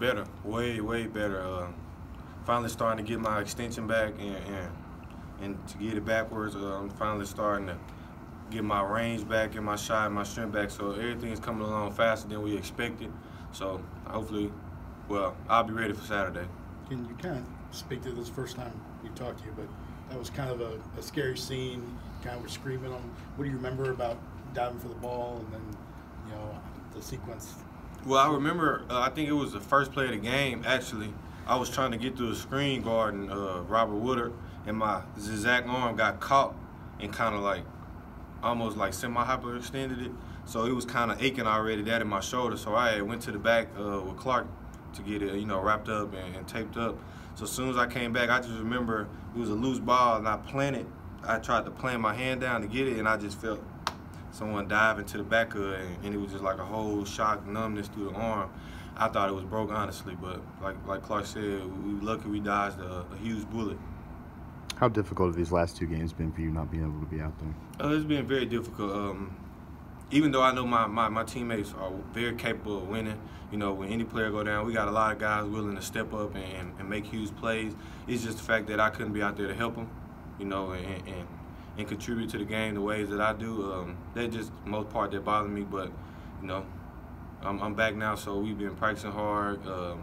better, way, way better. Uh, finally starting to get my extension back and, and, and to get it backwards. Uh, I'm finally starting to get my range back and my shot and my strength back. So everything is coming along faster than we expected. So hopefully, well, I'll be ready for Saturday. Can you kind of speak to this first time we talked to you, but that was kind of a, a scary scene. Kind of were screaming on. What do you remember about diving for the ball and then, you know, the sequence? Well, I remember. Uh, I think it was the first play of the game. Actually, I was trying to get through a screen guard and uh, Robert Woodard, and my zigzag arm got caught and kind of like almost like semi-hyperextended it. So it was kind of aching already, that in my shoulder. So I went to the back uh, with Clark to get it, you know, wrapped up and, and, taped up. So as soon as I came back, I just remember it was a loose ball and I planted. I tried to plant my hand down to get it, and I just felt someone dive into the back of it, and, it was just like a whole shock numbness through the arm. I thought it was broke, honestly, but like like Clark said, we lucky we dodged a, a huge bullet. How difficult have these last two games been for you not being able to be out there? Uh, it's been very difficult. Um, even though I know my, my, my, teammates are very capable of winning, you know, when any player go down, we got a lot of guys willing to step up and, and make huge plays. It's just the fact that I couldn't be out there to help them, you know, and, and, and contribute to the game the ways that I do. Um, that's just most part that bothers me, but, you know, I'm, I'm back now, so we've been practicing hard. Um,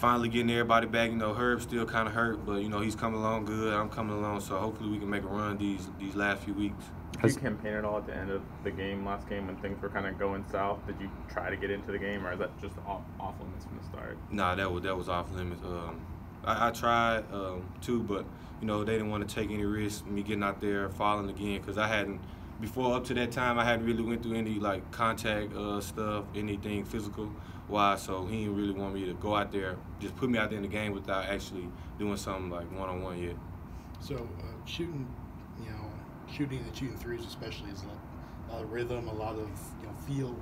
finally getting everybody back. You know, Herb still kind of hurt, but you know he's coming along good. I'm coming along, so hopefully we can make a run these these last few weeks. Did you campaign at all at the end of the game last game when things were kind of going south? Did you try to get into the game, or is that just off, off limits from the start? Nah, that was that was off limits. Um, I, I, tried um, too, but you know they didn't want to take any risks me getting out there falling again because I hadn't before up to that time I hadn't really went through any like contact uh, stuff, anything physical wise. So he didn't really want me to go out there, just put me out there in the game without actually doing something like one on one yet. So uh, shooting, you know, shooting and shooting threes especially is a lot of rhythm, a lot of you know feel.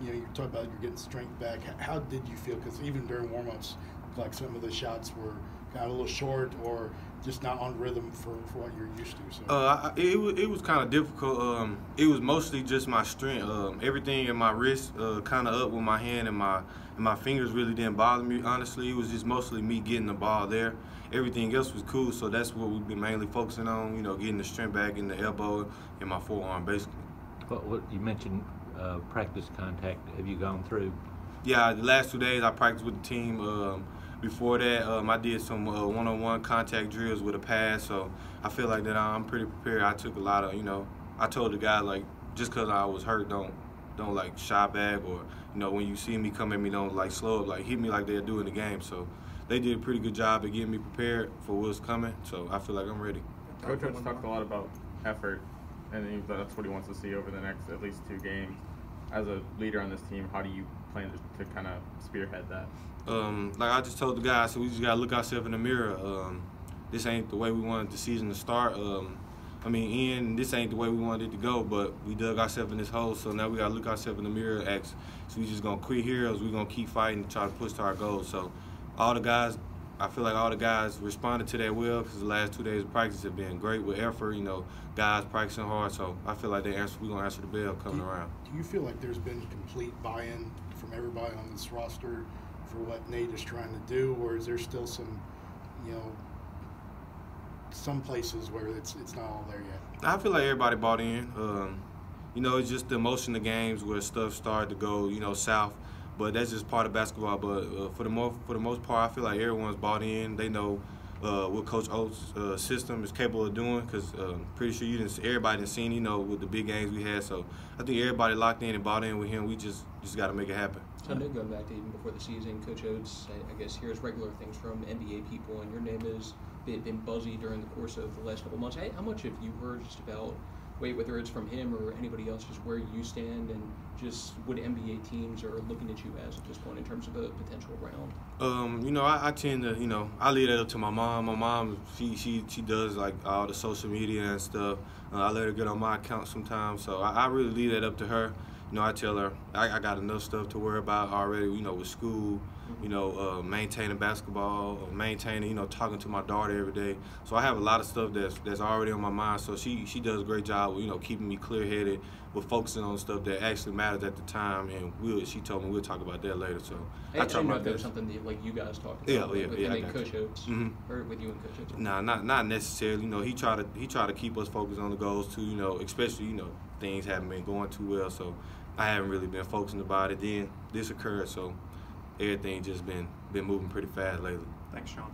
You know, you're talking about you're getting strength back. How did you feel? Because even during warmups, like some of the shots were kind of a little short or just not on rhythm for, for what you're used to. So. Uh, it, it, it was kind of difficult. Um, it was mostly just my strength. Um, everything in my wrist, uh, kind of up with my hand and my and my fingers really didn't bother me. Honestly, it was just mostly me getting the ball there. Everything else was cool, so that's what we've been mainly focusing on. You know, getting the strength back in the elbow and my forearm, basically. What, what you mentioned uh, practice contact. Have you gone through? Yeah, the last two days I practiced with the team. Um, before that, um, I did some uh, one-on-one contact drills with a pass, so I feel like that I'm pretty prepared. I took a lot of, you know, I told the guy like, just because I was hurt, don't don't like shy back or you know when you see me come at me, don't like slow up, like hit me like they're doing the game. So they did a pretty good job of getting me prepared for what's coming. So I feel like I'm ready. Coach talked a lot about effort, and that's what he wants to see over the next at least two games. As a leader on this team, how do you plan to, to kind of spearhead that? Um, like I just told the guys, so we just gotta look ourselves in the mirror. Um, this ain't the way we wanted the season to start. Um, I mean, Ian, this ain't the way we wanted it to go, but we dug ourselves in this hole, so now we gotta look ourselves in the mirror, ask, so we just gonna quit here, or we gonna keep fighting to try to push to our goals. So all the guys, I feel like all the guys responded to that well, because the last two days of practice have been great with effort, you know, guys practicing hard, so I feel like they answer, we gonna answer the bell coming do you, around. Do you feel like there's been complete buy-in from everybody on this roster for what Nate is trying to do, or is there still some, you know, some places where it's it's not all there yet? I feel like everybody bought in. Um, you know, it's just the emotion of games where stuff started to go, you know, south. But that's just part of basketball. But uh, for the most for the most part, I feel like everyone's bought in. They know uh, what Coach Oats' uh, system is capable of doing because um, pretty sure you didn't everybody didn't seen you know with the big games we had. So I think everybody locked in and bought in with him. We just just got to make it happen. So I know going back to even before the season, Coach Oats, I, I guess here's regular things from NBA people, and your name has been, been buzzy during the course of the last couple months. How much have you heard just about, wait, whether it's from him or anybody else, just where you stand and just what NBA teams are looking at you as at this point in terms of a potential round? Um, you know, I, I, tend to, you know, I leave that up to my mom. My mom, she she she does like all the social media and stuff. Uh, I let her get on my account sometimes, so I, I really leave that up to her you know, I tell her I, I, got enough stuff to worry about already, you know, with school you know, uh, maintaining basketball, maintaining, you know, talking to my daughter every day. So I have a lot of stuff that's that's already on my mind. So she she does a great job, with, you know, keeping me clear headed, with focusing on stuff that actually matters at the time. And we'll, she told me we'll talk about that later. So I, I I try didn't know my if that something that like you guys talked about. Yeah, with, yeah, with yeah, and Coach. Oats, Mhm. or with you and Coach Oats. Nah, not not necessarily. You know, he tried to he try to keep us focused on the goals too. You know, especially you know things haven't been going too well, so I haven't really been focusing about it. Then this occurred, so everything just been been moving pretty fast lately. Thanks, Sean.